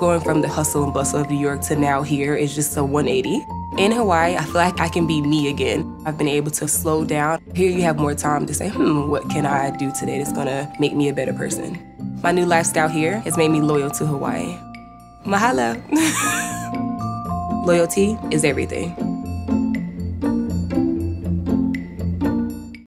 Going from the hustle and bustle of New York to now here is just a 180. In Hawaii, I feel like I can be me again. I've been able to slow down. Here you have more time to say, hmm, what can I do today that's gonna make me a better person? My new lifestyle here has made me loyal to Hawaii. Mahalo. Loyalty is everything.